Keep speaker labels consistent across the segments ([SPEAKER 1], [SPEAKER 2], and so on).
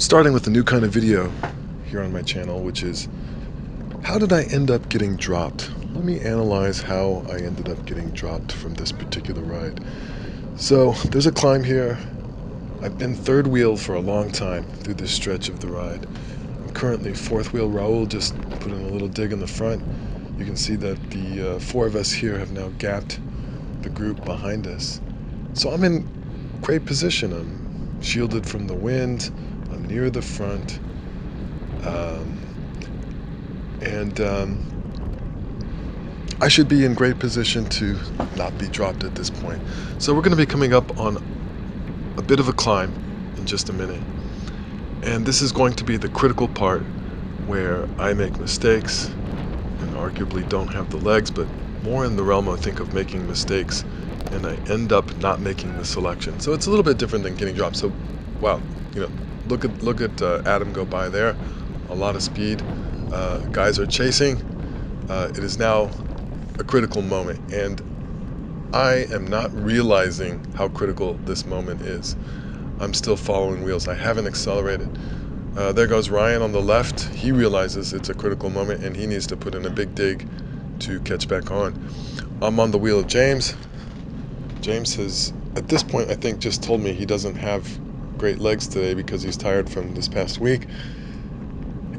[SPEAKER 1] starting with a new kind of video here on my channel, which is how did I end up getting dropped? Let me analyze how I ended up getting dropped from this particular ride. So there's a climb here. I've been third wheel for a long time through this stretch of the ride. I'm currently fourth wheel. Raul just put in a little dig in the front. You can see that the uh, four of us here have now gapped the group behind us. So I'm in great position. I'm shielded from the wind. Near the front. Um, and um, I should be in great position to not be dropped at this point. So we're going to be coming up on a bit of a climb in just a minute. And this is going to be the critical part where I make mistakes and arguably don't have the legs, but more in the realm I think of making mistakes and I end up not making the selection. So it's a little bit different than getting dropped. So wow, you know, look at look at uh, Adam go by there, a lot of speed. Uh, guys are chasing. Uh, it is now a critical moment, and I am not realizing how critical this moment is. I'm still following wheels. I haven't accelerated. Uh, there goes Ryan on the left. He realizes it's a critical moment and he needs to put in a big dig to catch back on. I'm on the wheel of James. James has, at this point, I think, just told me he doesn't have great legs today because he's tired from this past week.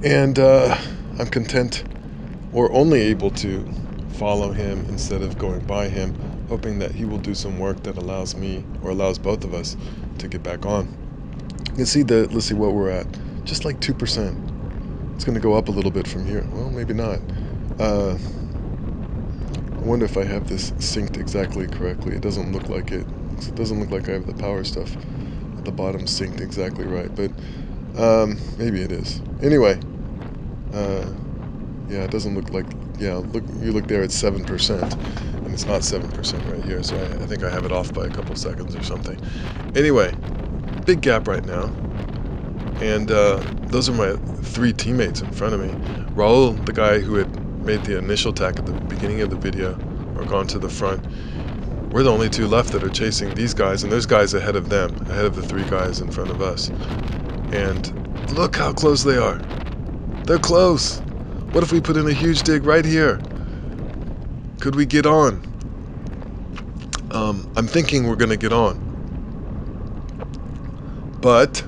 [SPEAKER 1] And uh, I'm content or only able to follow him instead of going by him, hoping that he will do some work that allows me or allows both of us to get back on. You can see that, let's see what we're at, just like 2%. It's going to go up a little bit from here. Well, maybe not. Uh, I wonder if I have this synced exactly correctly. It doesn't look like it. It doesn't look like I have the power stuff the bottom synced exactly right, but um, maybe it is. Anyway, uh, yeah, it doesn't look like, yeah, look, you look there at 7%, and it's not 7% right here, so I, I think I have it off by a couple seconds or something. Anyway, big gap right now, and uh, those are my three teammates in front of me. Raul, the guy who had made the initial attack at the beginning of the video or gone to the front. We're the only two left that are chasing these guys, and there's guys ahead of them, ahead of the three guys in front of us. And look how close they are. They're close. What if we put in a huge dig right here? Could we get on? Um, I'm thinking we're going to get on. But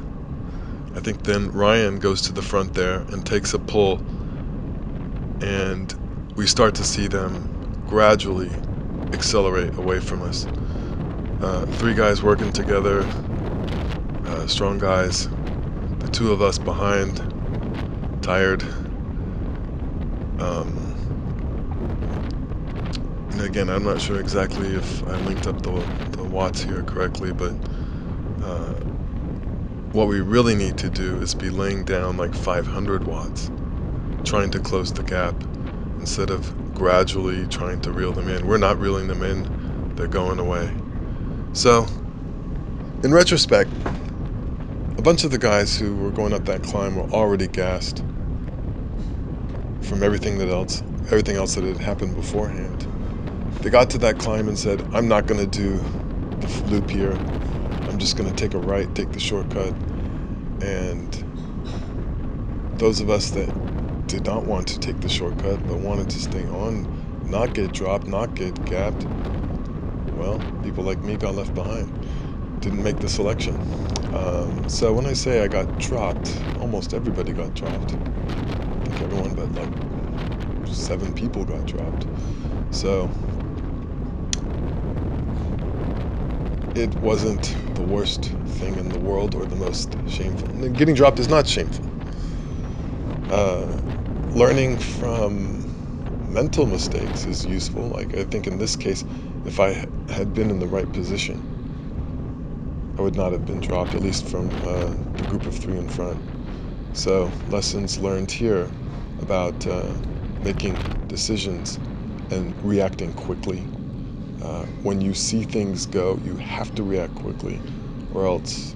[SPEAKER 1] I think then Ryan goes to the front there and takes a pull and we start to see them gradually accelerate away from us. Uh, three guys working together, uh, strong guys, the two of us behind, tired. Um, and again, I'm not sure exactly if I linked up the, the watts here correctly, but uh, what we really need to do is be laying down like 500 watts trying to close the gap instead of gradually trying to reel them in. We're not reeling them in, they're going away. So, in retrospect, a bunch of the guys who were going up that climb were already gassed from everything that else everything else that had happened beforehand. They got to that climb and said, I'm not gonna do the loop here. I'm just gonna take a right, take the shortcut. And those of us that did not want to take the shortcut, but wanted to stay on, not get dropped, not get gapped, well, people like me got left behind. Didn't make the selection. Um, so when I say I got dropped, almost everybody got dropped. I think everyone but like seven people got dropped. So it wasn't the worst thing in the world or the most shameful. Getting dropped is not shameful. Uh, learning from mental mistakes is useful. Like, I think in this case, if I had been in the right position, I would not have been dropped, at least from uh, the group of three in front. So, lessons learned here about uh, making decisions and reacting quickly. Uh, when you see things go, you have to react quickly, or else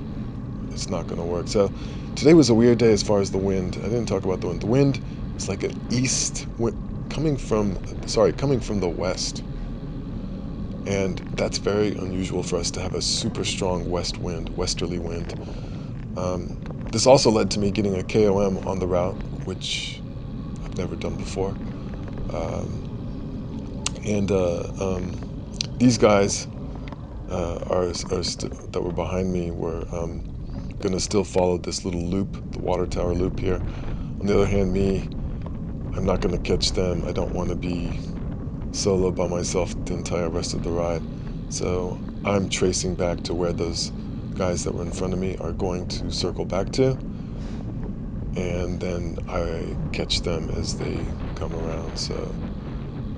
[SPEAKER 1] it's not going to work. So, today was a weird day as far as the wind. I didn't talk about the wind. The wind it's like an east wind coming from, sorry, coming from the west. And that's very unusual for us to have a super strong west wind, westerly wind. Um, this also led to me getting a KOM on the route, which I've never done before. Um, and uh, um, these guys uh, are, are that were behind me were um, going to still follow this little loop, the water tower loop here. On the other hand, me, I'm not going to catch them. I don't want to be solo by myself the entire rest of the ride. So I'm tracing back to where those guys that were in front of me are going to circle back to. And then I catch them as they come around. So,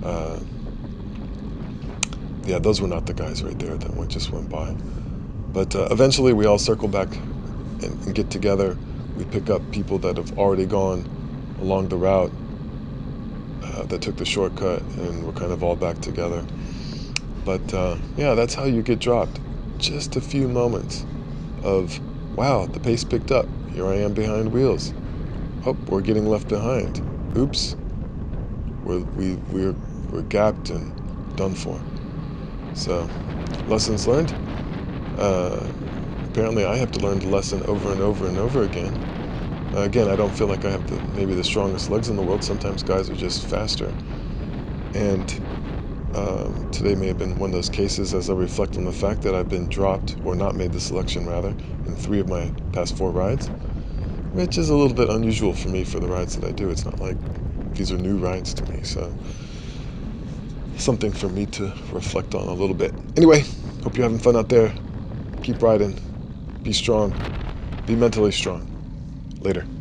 [SPEAKER 1] uh, yeah, those were not the guys right there that went, just went by. But uh, eventually we all circle back and, and get together. We pick up people that have already gone along the route uh, that took the shortcut, and we're kind of all back together. But uh, yeah, that's how you get dropped. Just a few moments of, wow, the pace picked up. Here I am behind wheels. Oh, we're getting left behind. Oops. We're, we, we're, we're gapped and done for. So, lessons learned. Uh, apparently, I have to learn the lesson over and over and over again. Uh, again, I don't feel like I have the, maybe the strongest legs in the world. Sometimes guys are just faster. And um, today may have been one of those cases as I reflect on the fact that I've been dropped, or not made the selection rather, in three of my past four rides, which is a little bit unusual for me for the rides that I do. It's not like these are new rides to me, so something for me to reflect on a little bit. Anyway, hope you're having fun out there. Keep riding. Be strong. Be mentally strong. Later.